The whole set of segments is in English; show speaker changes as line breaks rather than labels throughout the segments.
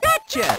Gotcha!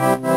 thank you